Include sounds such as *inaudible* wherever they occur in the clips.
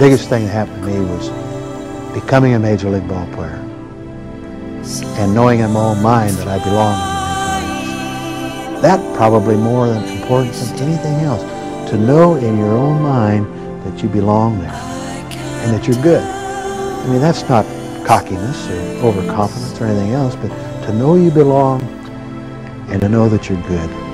biggest thing that happened to me was becoming a major league ball player and knowing in my own mind that I belong in the major leagues. That probably more than important than anything else. To know in your own mind that you belong there and that you're good. I mean, that's not cockiness or overconfidence or anything else, but to know you belong and to know that you're good.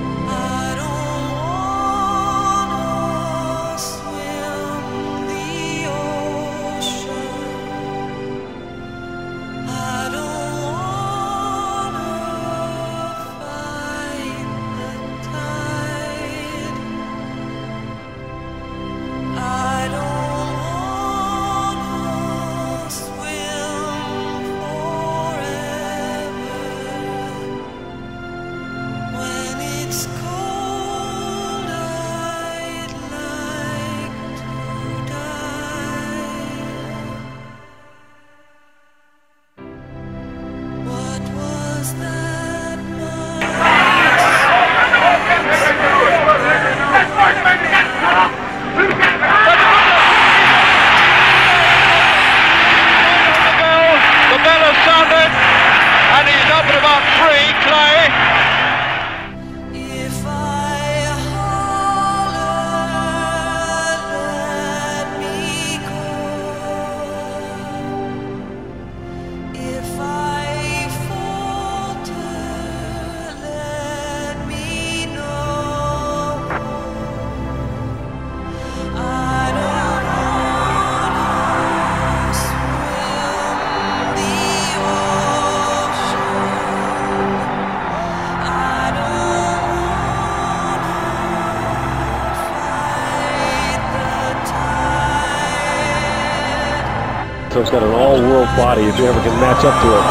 He's got an all-world body if you ever can match up to it.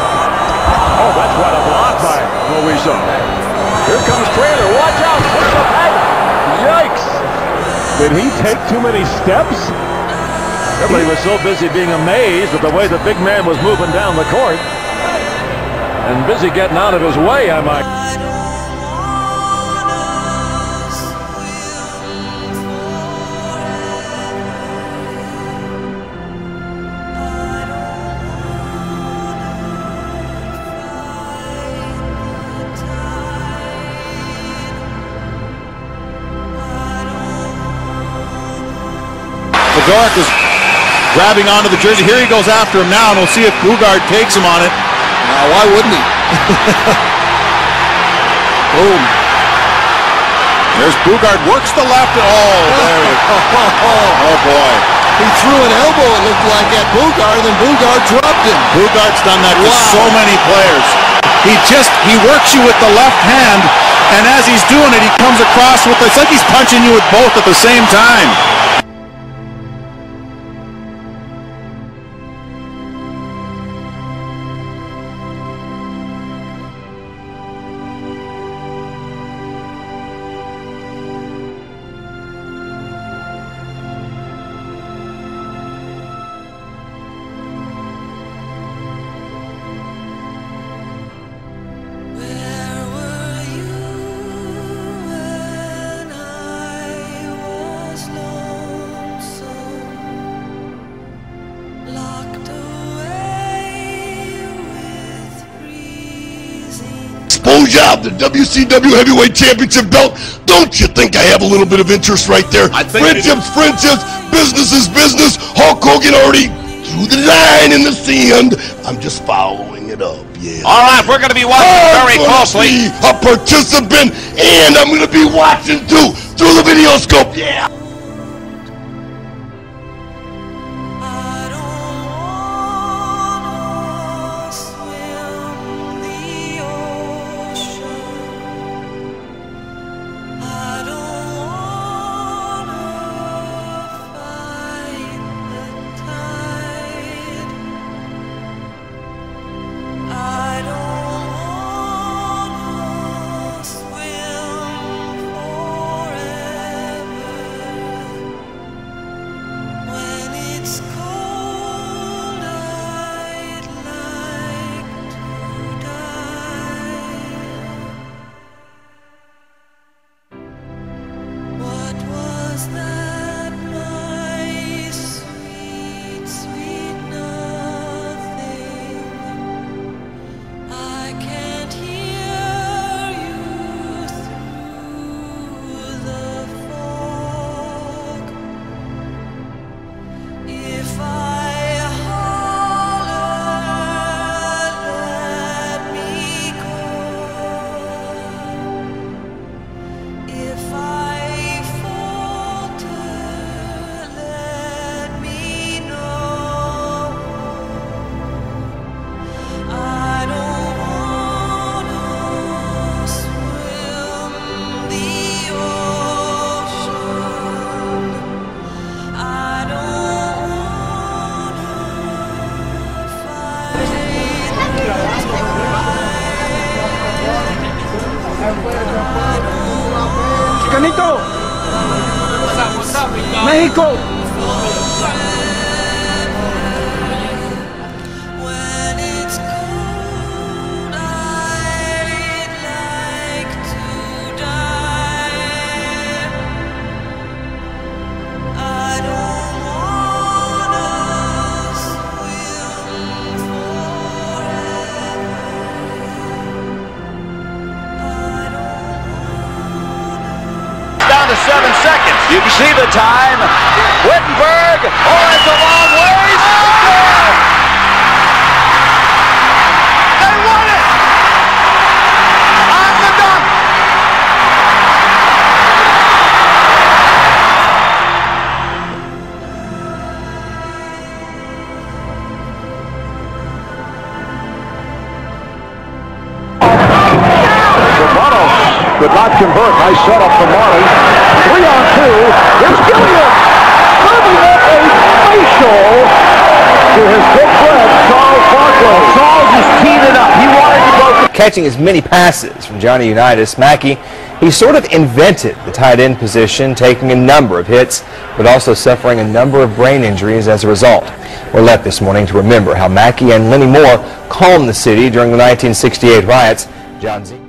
Oh, that's what a block by Louisa. Here comes Traylor. Watch out. Push the peg. Yikes. Did he take too many steps? Everybody was so busy being amazed at the way the big man was moving down the court. And busy getting out of his way, I might. Fedoruk is grabbing onto the jersey. Here he goes after him now, and we'll see if Boogaard takes him on it. Now, why wouldn't he? *laughs* Boom. There's Boogaard, works the left. Oh, there he *laughs* Oh, boy. He threw an elbow, it looked like, at Boogaard, and then Boogaard dropped him. Boogaard's done that to so many players. He just, he works you with the left hand, and as he's doing it, he comes across with, it's like he's punching you with both at the same time. Expose the WCW Heavyweight Championship belt. Don't you think I have a little bit of interest right there? I think friendships, friendships, business is business. Hulk Hogan already drew the line in the sand. I'm just following it up. Yeah. All right, we're going to be watching I'm very closely. be a participant, and I'm gonna be watching too through the video scope. Yeah. ganito. Mexico. See the time. Whittenburg. Oh, it's a long ways. Good. They won it. On the dunk. Toronto could not convert. Nice setup for Marley. Three on two. Here's Gilliam. Serving up a facial to his big friend, Charles Barkley. Charles just teed it up. He wanted to go. Catching as many passes from Johnny Unitas, Mackey, he sort of invented the tight end position, taking a number of hits, but also suffering a number of brain injuries as a result. We're left this morning to remember how Mackey and Lenny Moore calmed the city during the 1968 riots. John Z.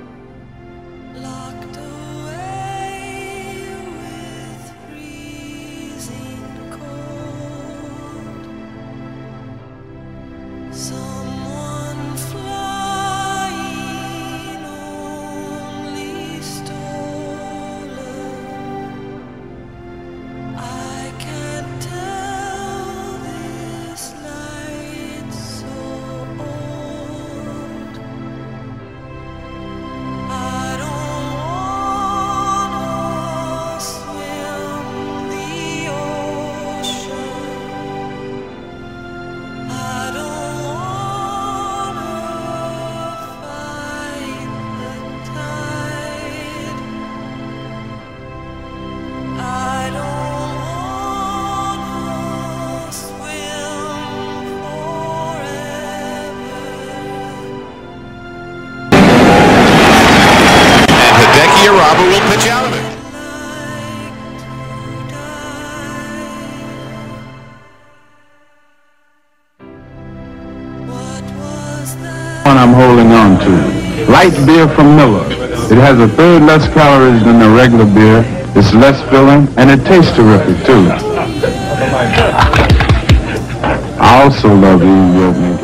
one I'm holding on to. Light beer from Miller. It has a third less calories than the regular beer. It's less filling, and it tastes terrific too. I also love eating oatmeal.